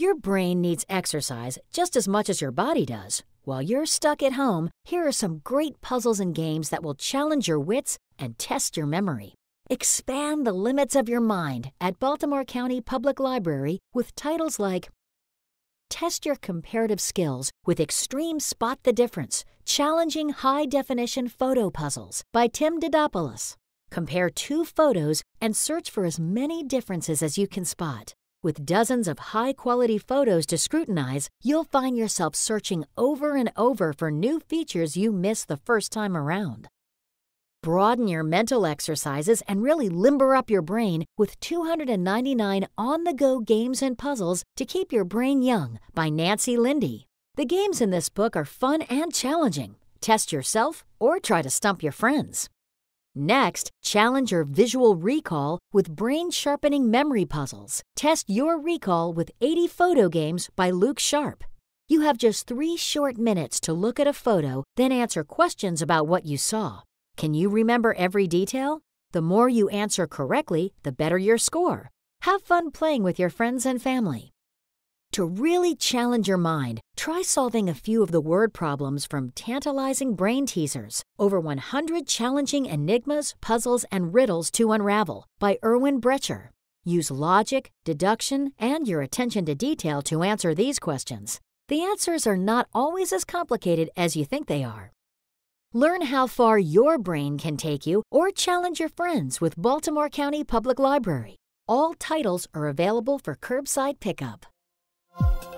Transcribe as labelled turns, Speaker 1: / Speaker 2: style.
Speaker 1: Your brain needs exercise just as much as your body does. While you're stuck at home, here are some great puzzles and games that will challenge your wits and test your memory. Expand the limits of your mind at Baltimore County Public Library with titles like Test your comparative skills with Extreme Spot the Difference Challenging High Definition Photo Puzzles by Tim Dedopulos. Compare two photos and search for as many differences as you can spot. With dozens of high quality photos to scrutinize, you'll find yourself searching over and over for new features you missed the first time around. Broaden your mental exercises and really limber up your brain with 299 on the go games and puzzles to keep your brain young by Nancy Linde. The games in this book are fun and challenging. Test yourself or try to stump your friends. Next, challenge your visual recall with brain sharpening memory puzzles. Test your recall with 80 photo games by Luke Sharp. You have just three short minutes to look at a photo, then answer questions about what you saw. Can you remember every detail? The more you answer correctly, the better your score. Have fun playing with your friends and family. To really challenge your mind, try solving a few of the word problems from tantalizing brain teasers. Over 100 challenging enigmas, puzzles, and riddles to unravel by Erwin Brecher. Use logic, deduction, and your attention to detail to answer these questions. The answers are not always as complicated as you think they are. Learn how far your brain can take you or challenge your friends with Baltimore County Public Library. All titles are available for curbside pickup you